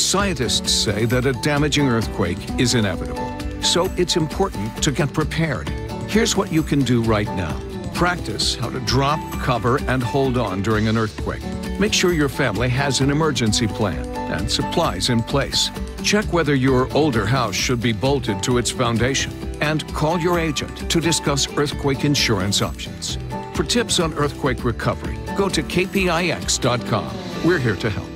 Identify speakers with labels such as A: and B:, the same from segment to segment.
A: Scientists say that a damaging earthquake is inevitable, so it's important to get prepared. Here's what you can do right now. Practice how to drop, cover, and hold on during an earthquake. Make sure your family has an emergency plan and supplies in place. Check whether your older house should be bolted to its foundation and call your agent to discuss earthquake insurance options. For tips on earthquake recovery, go to kpix.com. We're here to help.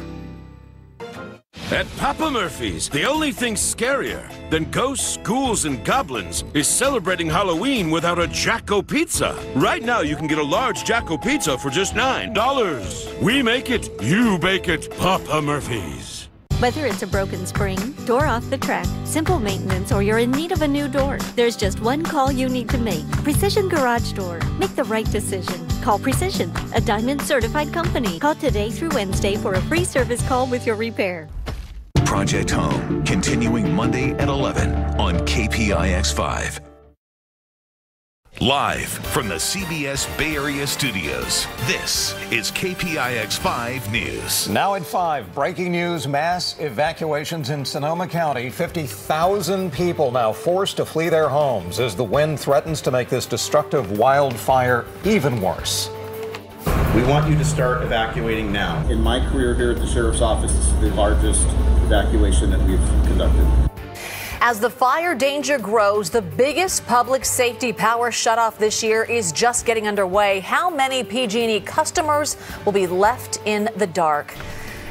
B: At Papa Murphy's, the only thing scarier than ghosts, ghouls, and goblins is celebrating Halloween without a Jacko pizza. Right now, you can get a large Jacko pizza for just $9. We make it, you bake it, Papa Murphy's.
C: Whether it's a broken spring, door off the track, simple maintenance, or you're in need of a new door, there's just one call you need to make. Precision Garage Door. Make the right decision. Call Precision, a diamond certified company. Call today through Wednesday for a free service call with your repair.
D: Project Home, continuing Monday at 11 on KPIX 5. Live from the CBS Bay Area studios, this is KPIX 5 News.
E: Now at 5, breaking news mass evacuations in Sonoma County. 50,000 people now forced to flee their homes as the wind threatens to make this destructive wildfire even worse.
F: We want you to start evacuating now.
G: In my career here at the Sheriff's Office, this is the largest evacuation that we've conducted.
H: As the fire danger grows, the biggest public safety power shutoff this year is just getting underway. How many PG&E customers will be left in the dark?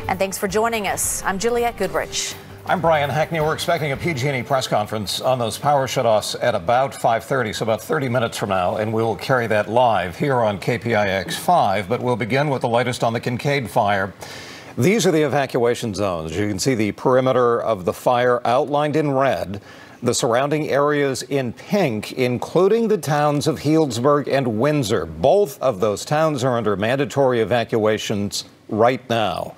H: And thanks for joining us. I'm Juliette Goodrich.
E: I'm Brian Hackney. We're expecting a PG&E press conference on those power shutoffs at about 5:30, so about 30 minutes from now, and we will carry that live here on KPIX 5. But we'll begin with the latest on the Kincade fire. These are the evacuation zones. You can see the perimeter of the fire outlined in red. The surrounding areas in pink, including the towns of Healdsburg and Windsor. Both of those towns are under mandatory evacuations right now.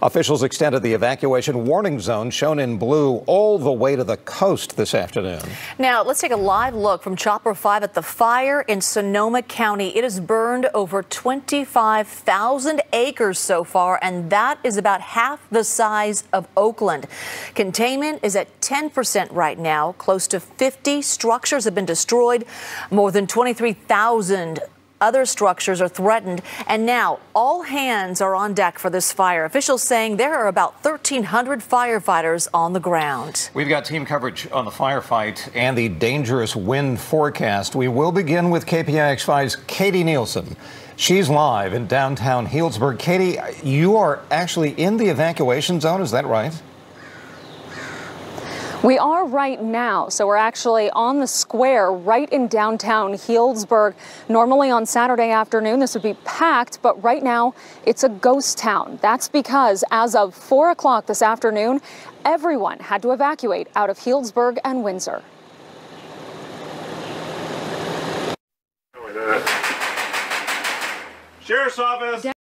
E: Officials extended the evacuation warning zone shown in blue all the way to the coast this afternoon.
H: Now, let's take a live look from Chopper 5 at the fire in Sonoma County. It has burned over 25,000 acres so far, and that is about half the size of Oakland. Containment is at 10% right now. Close to 50 structures have been destroyed. More than 23,000 other structures are threatened, and now all hands are on deck for this fire. Officials saying there are about 1,300 firefighters on the ground.
E: We've got team coverage on the firefight and the dangerous wind forecast. We will begin with KPIX 5's Katie Nielsen. She's live in downtown Healdsburg. Katie, you are actually in the evacuation zone, is that right?
I: We are right now. So we're actually on the square right in downtown Healdsburg. Normally on Saturday afternoon, this would be packed, but right now it's a ghost town. That's because as of 4 o'clock this afternoon, everyone had to evacuate out of Healdsburg and Windsor.
F: Sheriff's Office.